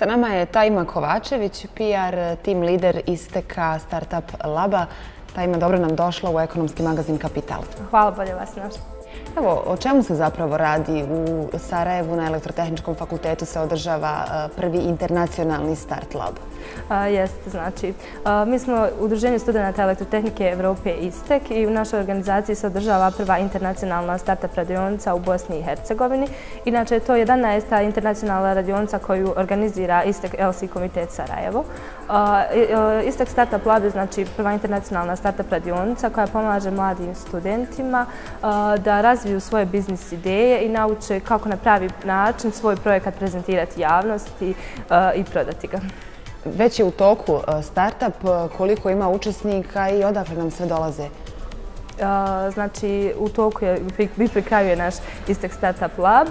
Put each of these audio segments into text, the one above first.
Sa nama je Tajma Kovačević, PR team lider Isteka Startup Laba. Tajma, dobro nam došla u ekonomski magazin Kapital. Hvala, bolje vas našla. Evo, o čemu se zapravo radi u Sarajevu na elektrotehničkom fakultetu se održava e, prvi internacionalni Start Lab? Jeste, znači, mi smo Udruženje studenta elektrotehnike Evrope ISTEK i u našoj organizaciji se održava prva internacionalna startup radionica u Bosni i Hercegovini. Inače, to je 11. internacionalna radionica koju organizira ISTEK LC Komitet Sarajevo. E, ISTEK Startup Lab je znači prva internacionalna startup radionica koja pomaže mladim studentima da razviju svoje biznis ideje i nauče kako na pravi način svoj projekat prezentirati javnosti eh, i prodati ga. Već je u toku eh, startup, eh, koliko ima učesnika i odakle nam sve dolaze? Znači, u toku je, bi pri kraju je naš Istek Startup Lab.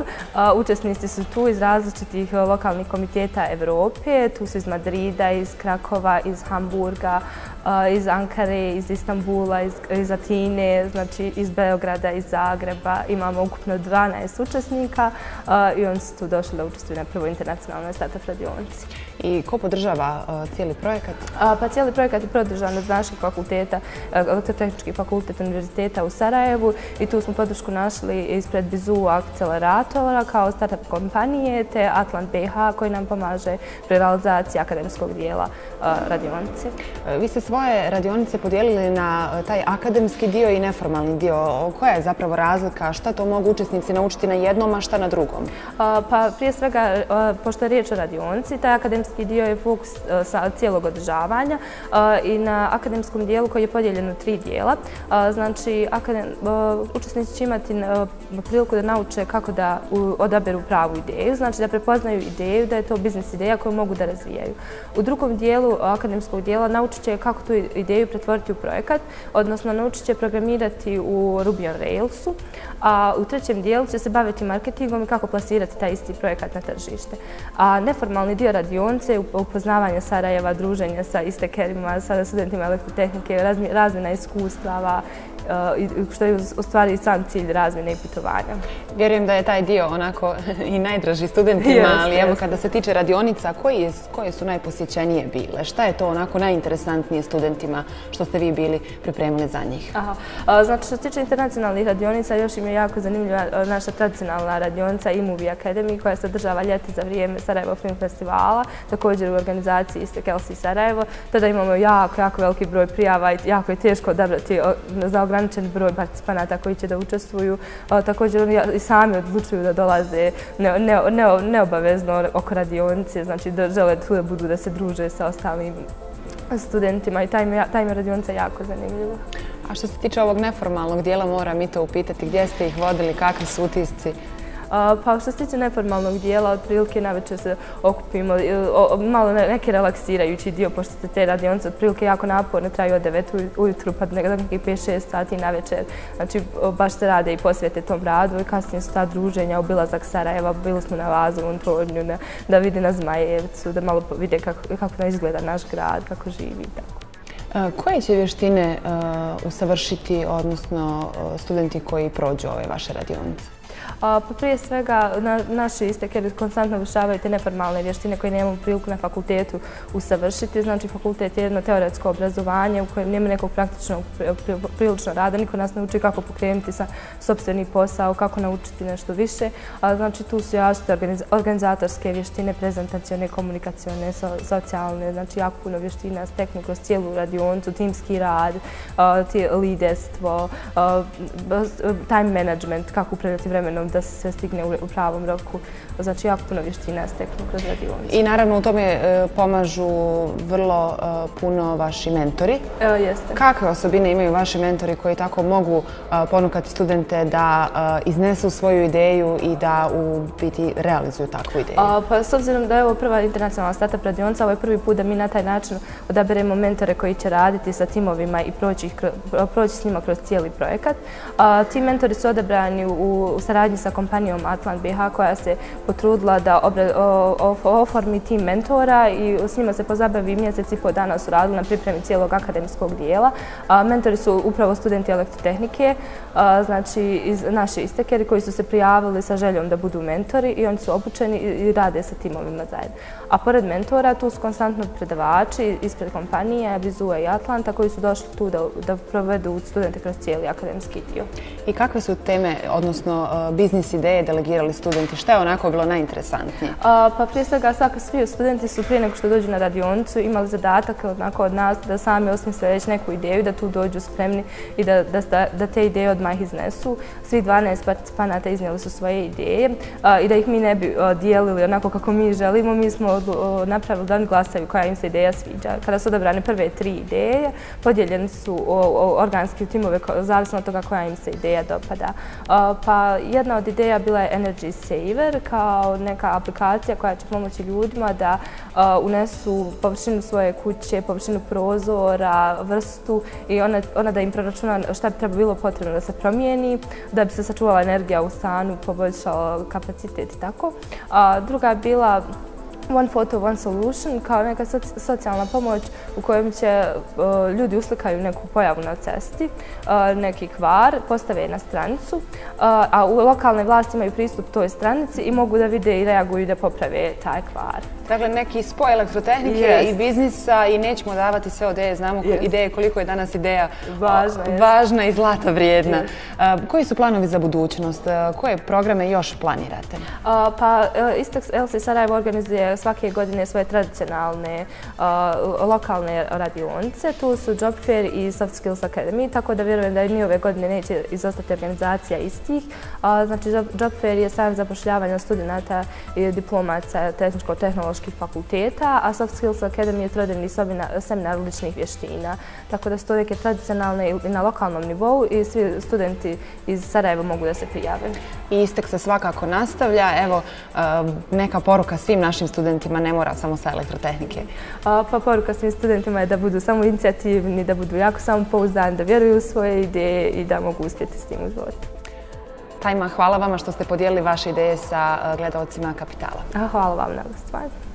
Učesnici su tu iz različitih e, lokalnih komiteta Evrope. Tu su iz Madrida, iz Krakova, iz Hamburga, e, iz Ankare, iz Istanbula, iz Atine, znači iz Beograda, iz Zagreba. Imamo ukupno 12 učesnika e, i oni su tu došli da učestvuju na prvoj internacionalnoj startup radionici. I ko podržava cijeli projekat? Pa cijeli projekat je podržan od našeg fakulteta, elektrotehnički fakultet univerziteta u Sarajevu i tu smo podršku našli ispred Bizu akceleratora kao startup kompanije te Atlant BH koji nam pomaže pri realizaciji akademskog dijela radionice. Vi ste svoje radionice podijelili na taj akademski dio i neformalni dio. Koja je zapravo razlika? Šta to mogu učesnici naučiti na jednom, a šta na drugom? Pa prije svega, pošto je riječ o radionici, taj akademski dio je fokus e, sa cijelog održavanja e, i na akademskom dijelu koji je podijeljen u tri dijela. E, znači, učesnici će imati priliku da nauče kako da odaberu pravu ideju, znači da prepoznaju ideju, da je to biznis ideja koju mogu da razvijaju. U drugom dijelu akademskog dijela naučit će kako tu ideju pretvoriti u projekat, odnosno naučit će programirati u Ruby on Railsu, a u trećem dijelu će se baviti marketingom i kako plasirati taj isti projekat na tržište. A neformalni dio radion radionice, upoznavanje Sarajeva, druženje sa istekerima, sa studentima elektrotehnike, razmjena iskustava, što je u stvari sam cilj razmjene i putovanja. Vjerujem da je taj dio onako i najdraži studentima, ali evo kada se tiče radionica, koje su najposjećenije bile? Šta je to onako najinteresantnije studentima što ste vi bili pripremili za njih? Znači što se tiče internacionalnih radionica, još im je jako zanimljiva naša tradicionalna radionica Imovie Academy koja se održava ljeti za vrijeme Sarajevo Film Festivala, također u organizaciji Iste Kelsi Sarajevo. Tada imamo jako, jako veliki broj prijava i jako je teško odabrati za ograničen broj participanata koji će da učestvuju. Također oni i sami odlučuju da dolaze neobavezno oko radionice, znači da žele tu da budu da se druže sa ostalim studentima i taj mi radionica jako zanimljiva. A što se tiče ovog neformalnog dijela, moram i to upitati gdje ste ih vodili, kakvi su utisci? Pa što se tiče neformalnog dijela, otprilike najveće se okupimo, malo neki relaksirajući dio, pošto se te radionice otprilike jako naporne, traju od 9 ujutru pa do nekih 5-6 sati na večer. Znači, baš se rade i posvijete tom radu i kasnije su ta druženja, obilazak Sarajeva, bili smo na Vazovom tornju, da vidi na Zmajevcu, da malo vide kako nam izgleda naš grad, kako živi i tako. Koje će vještine usavršiti, odnosno studenti koji prođu ove vaše radionice? Pa prije svega, naši istekeri konstantno uvršavaju te neformalne vještine koje nemamo priliku na fakultetu usavršiti. Znači, fakultet je jedno teoretsko obrazovanje u kojem nema nekog praktičnog prilično rada. Niko nas ne uči kako pokrenuti sa sobstveni posao, kako naučiti nešto više. Znači, tu su jašte organizatorske vještine, prezentacijone, komunikacijone, socijalne. Znači, jako puno vještina steknu kroz cijelu radioncu, timski rad, liderstvo, time management, kako upravljati vremenom da se sve stigne u pravom roku. Znači, jako puno vještina steknu kroz radionicu. I naravno u tome e, pomažu vrlo e, puno vaši mentori. E, jeste. Kakve osobine imaju vaši mentori koji tako mogu ponukati studente da iznesu svoju ideju i da u biti realizuju takvu ideju? Pa s obzirom da je ovo prva internacionalna startup radionica, ovo je prvi put da mi na taj način odaberemo mentore koji će raditi sa timovima i proći s njima kroz cijeli projekat. Ti mentori su odabrani u saradnji sa kompanijom Atlant BH koja se potrudila da oformi tim mentora i s njima se pozabavi mjesec i po dana su radili na pripremi cijelog akademskog dijela. Mentori su upravo studenti elektrotehnike, znači iz naše istekeri koji su se prijavili sa željom da budu mentori i oni su obučeni i rade sa timovima zajedno. A pored mentora tu su konstantno predavači ispred kompanije Vizua i Atlanta koji su došli tu da provedu studente kroz cijeli akademski dio. I kakve su teme, odnosno biznis ideje delegirali studenti? Šta je onako bilo najinteresantnije? Pa prije svega svaka svi studenti su prije nego što dođu na radionicu imali zadatak onako od nas da sami osmisle već neku ideju, da tu dođu spremni i da da, da te ideje odmah iznesu. Svi 12 participanata iznijeli su svoje ideje i da ih mi ne bi dijelili onako kako mi želimo. Mi smo napravili da oni glasaju koja im se ideja sviđa. Kada su odabrane prve tri ideje, podijeljeni su organski timove zavisno od toga koja im se ideja dopada. Pa jedna od ideja bila je Energy Saver kao neka aplikacija koja će pomoći ljudima da unesu površinu svoje kuće, površinu prozora, vrstu i ona da im proračuna šta bi treba bilo potrebno da se promijeni, da bi se sačuvala energija u stanu, poboljšao kapacitet i tako. Druga je bila One Photo, One Solution kao neka socijalna pomoć u kojem će ljudi uslikaju neku pojavu na cesti, neki kvar, postave je na stranicu, a u lokalnoj vlasti imaju pristup toj stranici i mogu da vide i reaguju da poprave taj kvar. Dakle, neki spoj elektrotehnike i biznisa i nećemo davati sve ideje. Znamo ideje koliko je danas ideja važna i zlata vrijedna. Koji su planovi za budućnost? Koje programe još planirate? Pa, Istex LC Sarajevo organizuje svake godine svoje tradicionalne uh, lokalne radionice. Tu su Job Fair i Soft Skills Academy, tako da vjerujem da ni ove godine neće izostati organizacija istih. Uh, znači, Job Fair je sam zapošljavanja studenta i diplomaca tehničko-tehnoloških fakulteta, a Soft Skills Academy je trodelni seminar ličnih vještina. Tako da su to neke tradicionalne i na lokalnom nivou i svi studenti iz Sarajeva mogu da se prijave. I istek se svakako nastavlja. Evo, uh, neka poruka svim našim studentima studentima ne mora samo sa elektrotehnike? Pa poruka svim studentima je da budu samo inicijativni, da budu jako samopouzdani, da vjeruju u svoje ideje i da mogu uspjeti s tim u životu. Tajma, hvala vama što ste podijelili vaše ideje sa gledalcima Kapitala. Hvala vam na stvari.